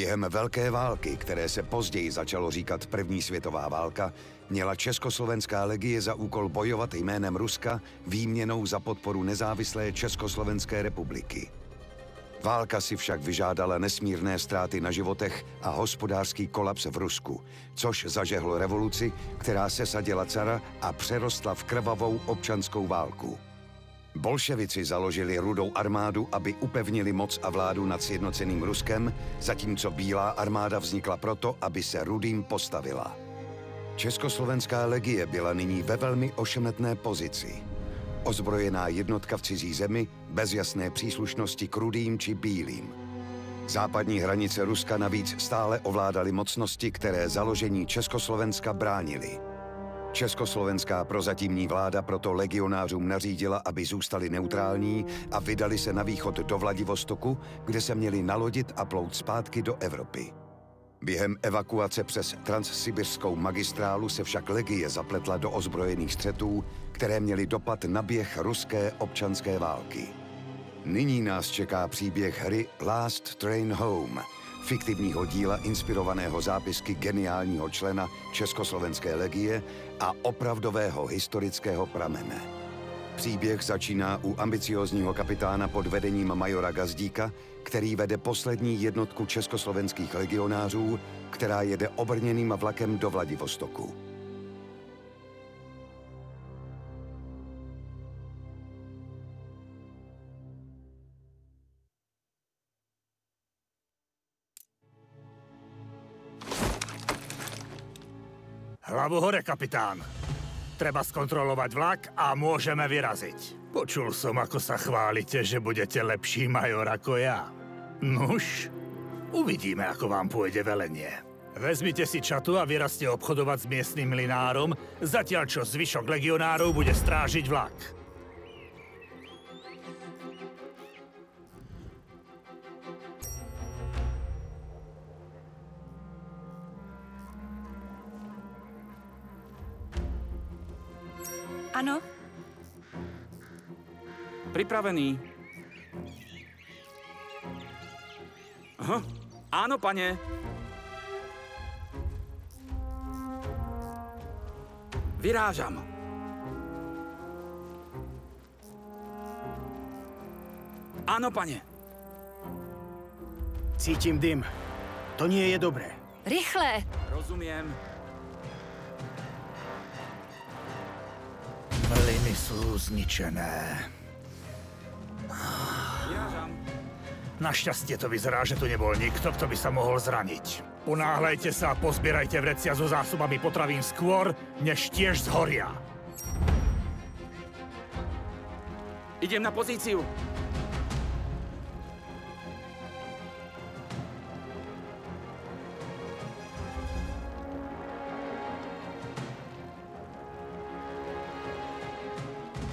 Během Velké války, které se později začalo říkat První světová válka, měla Československá legie za úkol bojovat jménem Ruska výměnou za podporu nezávislé Československé republiky. Válka si však vyžádala nesmírné ztráty na životech a hospodářský kolaps v Rusku, což zažehlo revoluci, která se sadila cara a přerostla v krvavou občanskou válku. Bolševici založili rudou armádu, aby upevnili moc a vládu nad sjednoceným Ruskem, zatímco Bílá armáda vznikla proto, aby se rudým postavila. Československá legie byla nyní ve velmi ošemetné pozici. Ozbrojená jednotka v cizí zemi, bez jasné příslušnosti k rudým či bílým. Západní hranice Ruska navíc stále ovládaly mocnosti, které založení Československa bránili. Československá prozatímní vláda proto legionářům nařídila, aby zůstali neutrální a vydali se na východ do Vladivostoku, kde se měli nalodit a plout zpátky do Evropy. Během evakuace přes transsibirskou magistrálu se však legie zapletla do ozbrojených střetů, které měly dopad na běh ruské občanské války. Nyní nás čeká příběh hry Last Train Home, fiktivního díla inspirovaného zápisky geniálního člena Československé legie a opravdového historického pramene. Příběh začíná u ambiciozního kapitána pod vedením majora Gazdíka, který vede poslední jednotku československých legionářů, která jede obrněným vlakem do Vladivostoku. Hlavu hore, kapitán. Treba skontrolovať vlak a môžeme vyraziť. Počul som, ako sa chválite, že budete lepší major ako ja. Nuž, uvidíme, ako vám pôjde velenie. Vezmite si čatu a vyrazte obchodovať s miestnym linárom, zatiaľ čo zvyšok legionárov bude strážiť vlak. Ano, Pripravený. Aha. Áno, pane. Vyrážam. Áno, pane. Cítim dym. To nie je dobré. rychle! Rozumiem. Sú zničené. Našťastie to vyzerá, že tu nebol nikto, kto by sa mohol zraniť. Unáhlejte sa a pozbierajte vrecia so zásobami potravín skôr, než tiež zhoria. Idem na pozíciu.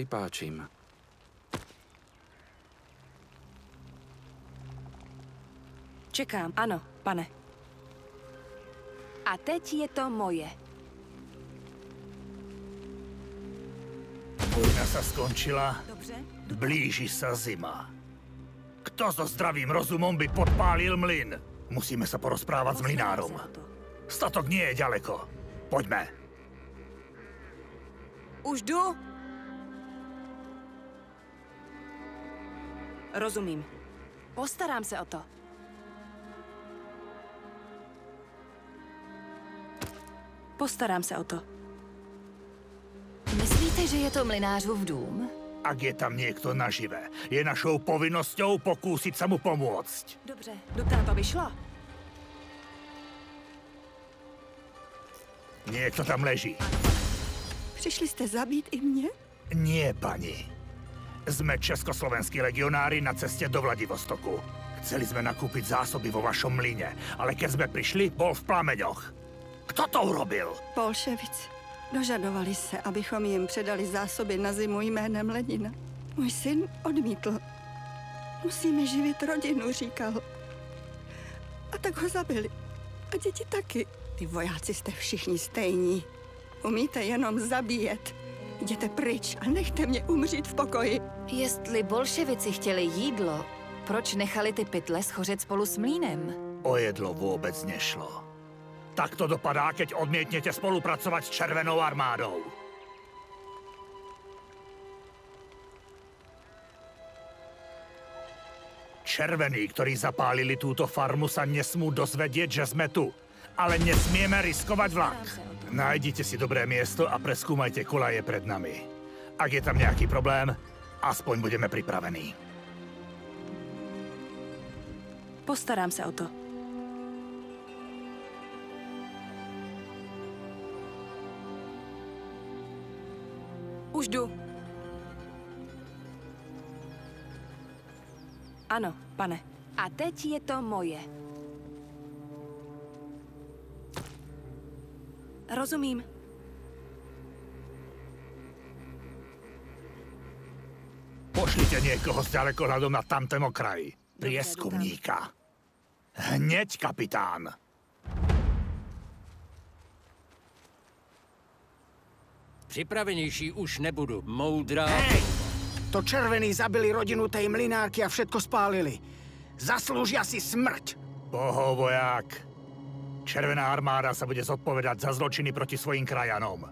Vypáčim. Čekám, ano, pane. A teď je to moje. Vojna sa skončila, Dobře? blíži sa zima. Kto so zdravým rozumom by podpálil mlyn? Musíme sa porozprávať s se to. Statok nie je ďaleko. Poďme. Už jdu? Rozumím. Postarám se o to. Postarám se o to. Myslíte, že je to mlynářův dům? Ak je tam niekto nažive, je našou povinnosťou pokúsiť sa mu pomôcť. Dobře, Dubta to vyšlo? Niekto tam leží. Přišli jste zabít i mě? Nie, pani. Sme československí legionári na ceste do Vladivostoku. Chceli sme nakúpiť zásoby vo vašom mlyne, ale keď sme prišli, bol v plameňoch. Kto to urobil? Bolševic. Dožadovali se, abychom jim předali zásoby na zimu jménem Lenina. Můj syn odmítl. Musíme živit rodinu, říkal. A tak ho zabili. A děti taky. Ty vojáci jste všichni stejní. Umíte jenom zabíjet. Jděte pryč a nechte mě umřít v pokoji. Jestli bolševici chtěli jídlo, proč nechali ty pytle schořet spolu s mlýnem? O jedlo vůbec nešlo. Tak to dopadá, keď odmietnete spolupracovat s Červenou armádou. Červení, ktorí zapálili túto farmu, sa nesmú dozvedieť, že sme tu. Ale nesmieme riskovať vlak. Najdite si dobré miesto a preskúmajte kolaje pred nami. Ak je tam nejaký problém, aspoň budeme pripravení. Postarám se o to. Už jdu. Ano, pane. A teď je to moje. Rozumím. Pošlite niekoho s ďalekohľadom na tamten okraj. Prieskumníka. Hneď, kapitán. Připravenější už nebudu. Moudrá... Hej! To červení zabili rodinu tej mlinárky a všetko spálili. Zaslúžia si smrť. Bohovoják. Červená armáda sa bude zodpovedať za zločiny proti svojim krajanom.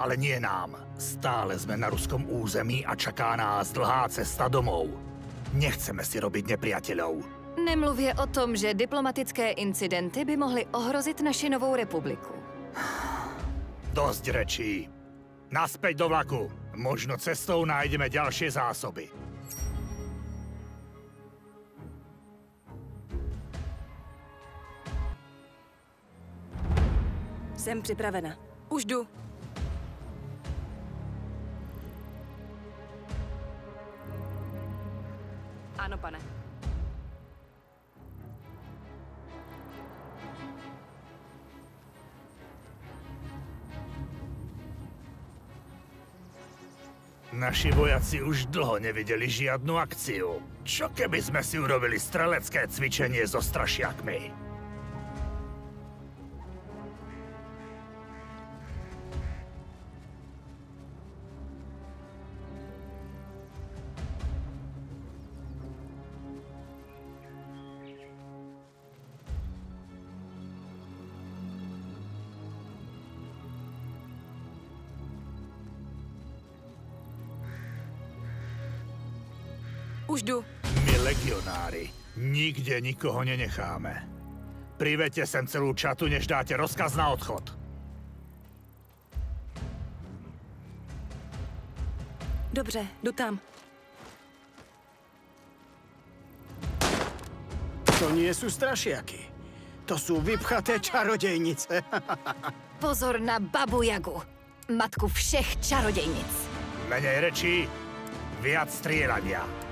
Ale nie nám. Stále sme na ruskom území a čaká nás dlhá cesta domov. Nechceme si robiť nepriateľov. Nemluvě o tom, že diplomatické incidenty by mohly ohrozit naši novou republiku. Dosť rečí. Naspäť do vlaku. Možno cestou nájdeme ďalšie zásoby. Jsem připravena. Už jdu. Ano, pane. Naši vojaci už dlho nevideli žiadnu akciu. Čo keby sme si urobili strelecké cvičenie so strašiakmi? Už jdu. My legionári nikde nikoho nenecháme. Privete sem celú čatu, než dáte rozkaz na odchod. Dobře, jdu tam. To nie sú strašiaky. To sú vypchaté čarodejnice. Pozor na Babu Jagu, matku všech čarodějnic. Menej rečí, viac strieľania.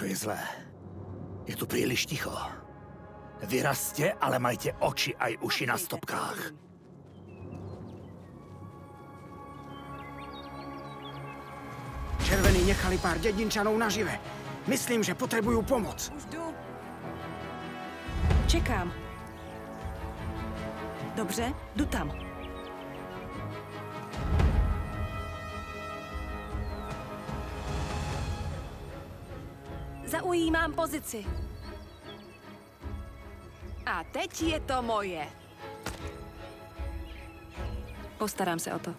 Niečo je zlé. Je tu príliš ticho. Vyrazte, ale majte oči aj uši na stopkách. Červení nechali pár dedinčanov nažive. Myslím, že potrebujú pomoc. Už jdu. Čekám. Dobře, jdu tam. Zaujímám pozici. A teď je to moje. Postarám se o to.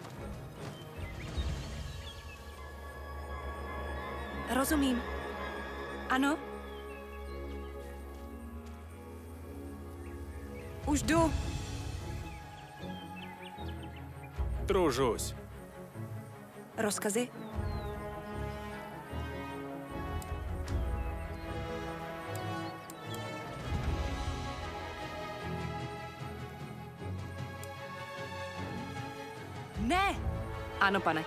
Rozumím. Ano? Už jdu. Družuš. Rozkazy? Ne! Ano, pane.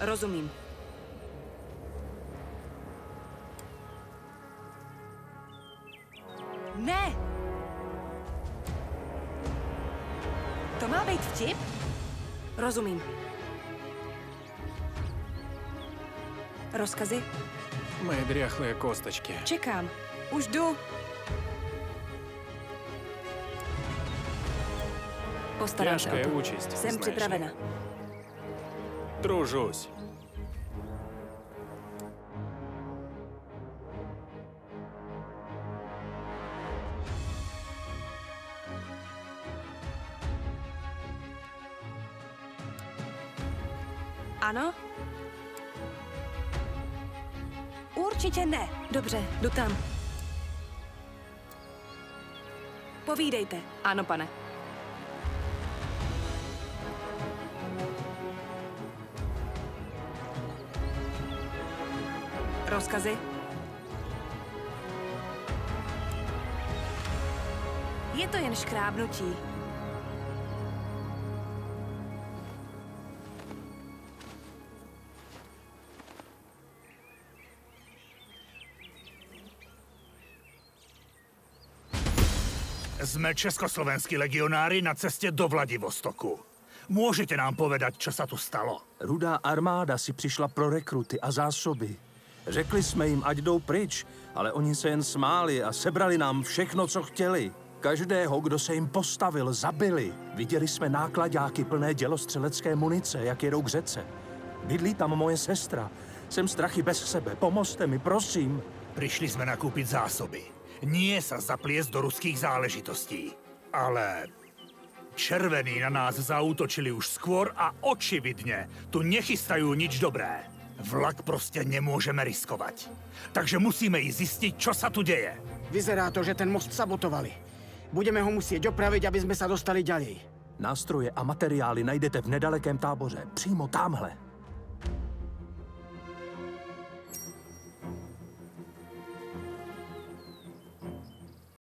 Rozumím. Ne! To má být vtip? Rozumím. Rozkazy? Мои дряхлые косточки. Čekám. Už jdu. Postarám se o Тяжкая to. участь, Jsem знаешь ли. připravena. Тружусь. Ano? Určitě ne. Dobře, jdu tam. Povídejte. Ano, pane. Rozkazy? Je to jen škrábnutí. Sme československí legionári na cestě do Vladivostoku. Môžete nám povedať, čo sa tu stalo? Rudá armáda si přišla pro rekruty a zásoby. Řekli jsme jim, ať jdou pryč, ale oni se jen smáli a sebrali nám všechno, co chtěli. Každého, kdo se jim postavil, zabili. Viděli jsme nákladáky plné dělostřelecké munice, jak jedou k řece. Bydlí tam moje sestra. Jsem strachy bez sebe. Pomozte mi, prosím. Prišli sme nakúpiť zásoby. Nie sa zapliesť do ruských záležitostí. Ale červení na nás zautočili už skôr a očividne tu nechystajú nič dobré. Vlak prostě nemôžeme riskovať. Takže musíme ísť zistiť, čo sa tu deje. Vyzerá to, že ten most sabotovali. Budeme ho musieť opraviť, aby sme sa dostali ďalej. Nástroje a materiály najdete v nedalekém táboře, přímo tamhle.